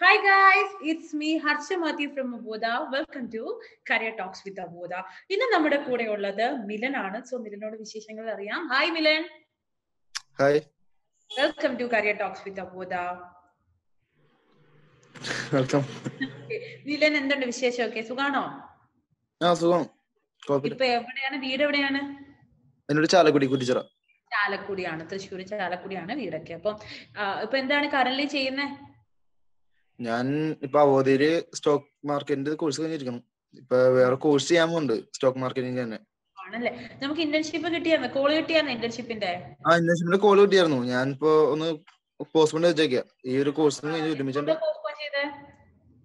Hi guys, it's me Harsha Mathi from Aboda. Welcome to Career Talks with Aboda. ഇന്ന് നമ്മുടെ കൂടെ ഉള്ളത് മിലൻ ആണ്. സോ മിലനോട് വിശേഷങ്ങൾ അറിയാം. Hi Milan. Hi welcome to career talks with Avodha welcome Milan എന്തുണ്ട് വിശേഷമൊക്കെ? സുഖാണോ? ആ സുഖം. ഇപ്പൊ എവിടെയാണ്? വീട് എവിടെയാണ്? എന്നോട് ചാലക്കുടി കുറ്റിച്ചിറ. ചാലക്കുടിയാണ്. തൃശ്ശൂർ ചാലക്കുടിയാണ് വീടൊക്കെ. അപ്പം ഇപ്പൊ എന്താണ് കറന്റ് ചെയ്യുന്നത് ഞാൻ ഇപ്പൊ അവധിയിൽ സ്റ്റോക്ക് മാർക്കറ്റിന്റെ കോഴ്സ് കഴിഞ്ഞിരിക്കണം ഇപ്പൊ വേറെ കോഴ്സ് ചെയ്യാൻ പോകുന്നുണ്ട് സ്റ്റോക്ക് മാർക്കറ്റിംഗ് തന്നെ. ആണല്ലേ? നമുക്ക് ഇന്റേൺഷിപ്പ് കിട്ടിയായിരുന്നു കോൾ കിട്ടിയായിരുന്നു ഇന്റേൺഷിപ്പിന്റെ ആ ഇന്റേൺഷിപ്പിന്റെ കോൾ കിട്ടിയായിരുന്നു ഞാൻ ഇപ്പൊ ഒന്ന് പോസ്റ്റ്പോൺ വെച്ചേക്കാം ഈ ഒരു കോഴ്സ് കഴിഞ്ഞ് ഒരുമിച്ചുണ്ട്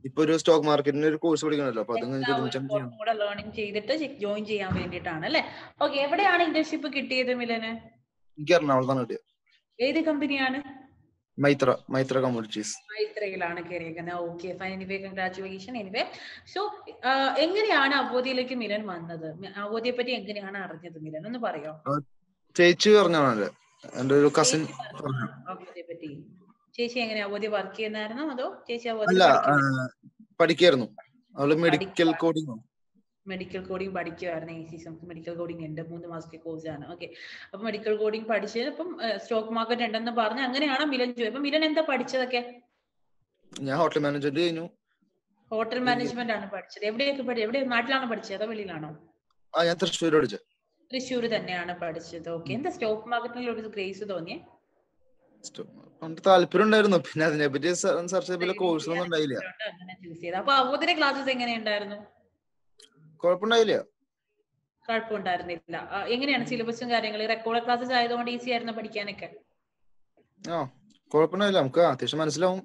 ഇപ്പൊ ഒരു സ്റ്റോക്ക് മാർക്കറ്റിന്റെ ഒരു കോഴ്സ് പഠിക്കണല്ലോ. അപ്പൊ അതും കൂടെ ലേണിംഗ് ചെയ്തിട്ട് ജോയിൻ ചെയ്യാൻ വേണ്ടിട്ടാണ് അല്ലെ? ഓക്കെ എവിടെയാണ് ഇന്റേൺഷിപ്പ് കിട്ടിയത് മിലന്? എനിക്ക് എറണാകുളത്താണ് കിട്ടിയത്. ഏത് കമ്പനിയാണ് മൈത്ര മൈത്ര കമ്മ്യൂണിറ്റീസ് മൈത്രയിലാണ് കയറിയിരിക്കുന്നത് okay fine anyway congratulation anyway so എങ്ങനെയാണ് അവോധയിലേക്ക് മിലൻ വന്നത്? മി- പറ്റി എങ്ങനെയാണ് അറിഞ്ഞത് മിലൻ ഒന്ന് പറയോ? ചേച്ചി പറഞ്ഞാണല്ലേ എന്റെ ഒരു കസിൻ പറഞ്ഞു. അവോധയെ പറ്റി ചേച്ചി എങ്ങനെ അവോധി വർക്ക് ചെയ്യുന്നായിരുന്നോ? അതോ ചേച്ചി അവോധി പഠിക്കായിരുന്നു. അവൾ മെഡിക്കൽ. കോഡിംഗ് മെഡിക്കൽ കോഡിംഗ് പഠിക്കുമായിരുന്നു ഈ സീസൺ മെഡിക്കൽ കോഡിംഗ് ഉണ്ട്. മൂന്ന് മാസത്തെ കോഴ്സ് ആണ്. ഓക്കെ അപ്പൊ മെഡിക്കൽ കോഡിംഗ് പഠിച്ച് അപ്പം സ്റ്റോക്ക് മാർക്കറ്റ് ഉണ്ടെന്ന് പറഞ്ഞ് അങ്ങനെയാണ് മിലൻ ജോയി അപ്പൊ മിലൻ എന്താ പഠിച്ചതൊക്കെ? ഞാൻ ഹോട്ടൽ മാനേജ്മെന്റ് കഴിഞ്ഞു. ഹോട്ടൽ മാനേജ്മെന്റ് ആണ് പഠിച്ചത്. എവിടെയൊക്കെ പഠിച്ചത് എവിടെ നാട്ടിലാണോ പഠിച്ചത് അതോ വെളിയിലാണോ? ആ ഞാൻ തൃശ്ശൂർ പഠിച്ചത് തൃശ്ശൂർ തന്നെയാണ് പഠിച്ചത്. ഓക്കെ എന്താ സ്റ്റോക്ക് മാർക്കറ്റിൽ ഒരു ഗ്രേസ് തോന്നിയേ? പണ്ട് താല്പര്യം ഉണ്ടായിരുന്നു. പിന്നെ അതിനെപ്പറ്റി സെർച്ച് ചെയ്തപ്പോൾ കോഴ്സ് ഒന്നും ഉണ്ടായില്ല. ചെയ്ത് അപ്പൊ അവോധന ക്ലാസ്സസ് എങ്ങനെയുണ്ടായിരുന്നു? കുഴപ്പമുണ്ടായില്ല കുഴപ്പമുണ്ടായിരുന്നില്ല. എങ്ങനെയാണ് സിലബസും കാര്യങ്ങളും? റെക്കോർഡ് ക്ലാസ്സസ് ആയതുകൊണ്ട് ഈസി ആയിരുന്നു പഠിക്കാനൊക്കെ. ആ കുഴപ്പമുണ്ടായില്ല. നമുക്ക് അത്യാവശ്യം മനസ്സിലാവും.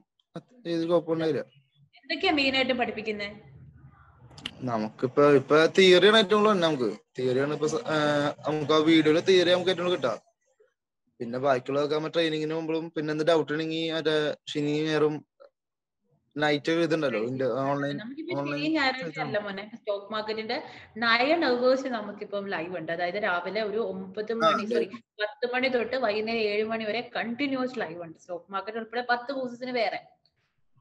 കുഴപ്പമുണ്ടായില്ല. എന്തൊക്കെയാ മെയിൻ ആയിട്ട് പഠിപ്പിക്കുന്നത് നമുക്കിപ്പോ ഇപ്പൊ തിയറിയാണ് ഏറ്റവും കൂടുതൽ നമുക്ക്. തിയറിയാണ് ഇപ്പൊ നമുക്ക് ആ വീഡിയോയിൽ തിയറി നമുക്ക് ഏറ്റവും കൂടുതൽ കിട്ടാം. പിന്നെ ബാക്കിയുള്ളതൊക്കെ നമ്മൾ ട്രെയിനിങ്ങിന് പോകുമ്പോഴും പിന്നെ എന്ത് ഡൗട്ട് ഉണ്ടെങ്കിൽ മറ്റേ ശനി ഞായറും നൈറ്റ് ഇതുണ്ടല്ലോ ഓൺലൈൻ ഓൺലൈൻ സ്റ്റോക്ക് മാർക്കറ്റിന്റെ നയൻ അവേഴ്സ് നമുക്കിപ്പം ലൈവ് ഉണ്ട്. അതായത് രാവിലെ ഒരു ഒമ്പത് മണി സോറി പത്ത് മണി തൊട്ട് വൈകുന്നേരം ഏഴ് മണി വരെ കണ്ടിന്യൂസ് ലൈവ് ഉണ്ട്. സ്റ്റോക്ക് മാർക്കറ്റ് ഉൾപ്പെടെ പത്ത് കോഴ്സസിന് വേറെ.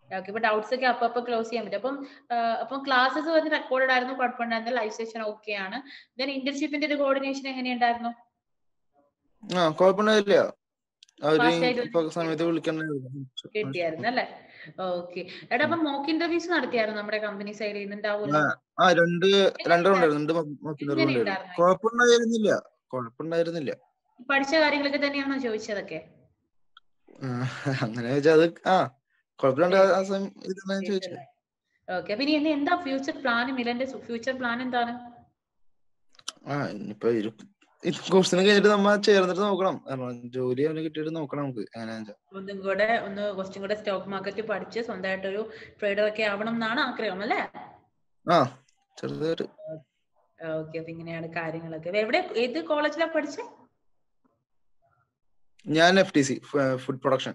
ഓക്കെ ഇപ്പൊ ഡൗട്ട്സ് ഒക്കെ അപ്പൊ അപ്പൊ ക്ലോസ് ചെയ്യാൻ പറ്റും. അപ്പം അപ്പം ക്ലാസ്സസ് വന്ന് റെക്കോർഡ് ആയിരുന്നു കുഴപ്പമുണ്ടായിരുന്നു ലൈവ് സെഷൻ ഓക്കെ ആണ്. ദെൻ ഇന്റേൺഷിപ്പിന്റെ ഒരു കോർഡിനേഷൻ എങ്ങനെയുണ്ടായിരുന്നു? ആ കുഴപ്പമുണ്ടായില്ല കിട്ടിയായിരുന്നു അല്ലേ? ഓക്കെ. എടാ അപ്പൊ മോക്ക് ഇന്റർവ്യൂസ് നടത്തിയായിരുന്നു നമ്മുടെ കമ്പനി സൈഡിൽ കുഴപ്പമുണ്ടായിരുന്നില്ല. പഠിച്ച കാര്യങ്ങളൊക്കെ തന്നെയാണോ ചോദിച്ചതൊക്കെ? അങ്ങനെ അത് ആ ഞാൻ ഓക്കെ അപ്പൊ ഇനി എന്താ ഫ്യൂച്ചർ പ്ലാൻ മിലന്റെ ഫ്യൂച്ചർ പ്ലാൻ എന്താണ്? ആ ഇനിയിപ്പോ ഒരു കോഴ്സിന് കഴിഞ്ഞിട്ട് നമ്മ ചേർന്നിട്ട് നോക്കണം. ജോലി അവന് കിട്ടിയിട്ട് നോക്കണം നമുക്ക്. എങ്ങനെയാന്ന് വെച്ചാ. ഒന്നും കൂടെ ഒന്ന് കുറച്ചും കൂടെ സ്റ്റോക്ക് മാർക്കറ്റ് പഠിച്ച് സ്വന്തമായിട്ടൊരു ട്രേഡർ ഒക്കെ ആവണം എന്നാണ് ആഗ്രഹം അല്ലേ? ആ ചെറുതായിട്ട്. ഓക്കെ അപ്പൊ ഇങ്ങനെയാണ് കാര്യങ്ങളൊക്കെ എവിടെ ഏത് കോളേജിലാണ് പഠിച്ചത് ഞാൻ F T C food production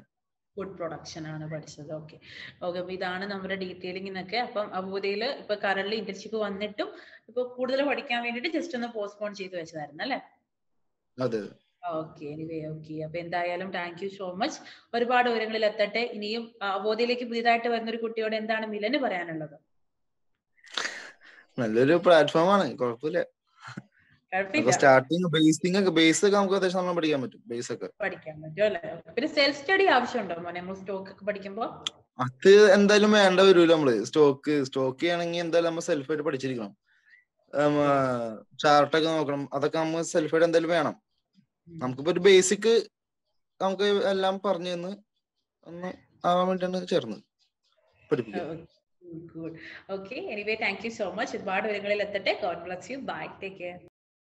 food production ആണ് പഠിച്ചത്. ഓക്കെ ഓക്കെ അപ്പൊ ഇതാണ് നമ്മുടെ ഡീറ്റെയിലിങ്ങിനൊക്കെ അപ്പം അബൂദയിൽ ഇപ്പൊ കറന്റ് ഇന്റർഷിപ്പ് വന്നിട്ടും ഇപ്പൊ കൂടുതൽ പഠിക്കാൻ വേണ്ടിട്ട് ജസ്റ്റ് ഒന്ന് പോസ്റ്റ്പോൺ ചെയ്ത് വെച്ചതായിരുന്നു അല്ലേ? അതെ. ഓക്കെ എനിവേ ഓക്കെ അപ്പൊ എന്തായാലും താങ്ക് യു സോ മച്ച് ഒരുപാട് വിവരങ്ങളിൽ എത്തട്ടെ. ഇനിയും അവബോധയിലേക്ക് പുതിയതായിട്ട് വരുന്ന ഒരു കുട്ടിയോട് എന്താണ് മിലന് പറയാനുള്ളത്? നല്ലൊരു പ്ലാറ്റ്ഫോം ആണ്. കുഴപ്പമില്ല. സ്റ്റാർട്ടിങ് ബേസിങ് ഒക്കെ ബേസ് ഒക്കെ നമുക്ക് അത്യാവശ്യം നമ്മൾ പഠിക്കാൻ പറ്റും ബേസ് ഒക്കെ. പഠിക്കാൻ പറ്റും അല്ലേ? പിന്നെ സെൽഫ് സ്റ്റഡി ആവശ്യമുണ്ടോ മോനെ? നമ്മൾ സ്റ്റോക്ക് ഒക്കെ പഠിക്കുമ്പോ? അത് എന്തായാലും വേണ്ട വരുമല്ലോ നമ്മൾ. സ്റ്റോക്ക് സ്റ്റോക്ക് ചെയ്യണമെങ്കിൽ എന്തായാലും നമ്മൾ സെൽഫ് ആയിട്ട് പഠിച്ചിരിക്കണം. ചാർട്ടൊക്കെ നോക്കണം. അതൊക്കെ നമ്മൾ സെൽഫ് ആയിട്ട് എന്തായാലും വേണം. നമുക്കിപ്പോ ഒരു ബേസിക് നമുക്ക് എല്ലാം പറഞ്ഞു തന്ന് ഒന്ന് ആവാൻ വേണ്ടിയാണ് ചേർന്നത്. പഠിപ്പിക്കുന്നത് good okay anyway thank you so much ഒരുപാട് വിവരങ്ങളിൽ എത്തട്ടെ. God bless you bye take care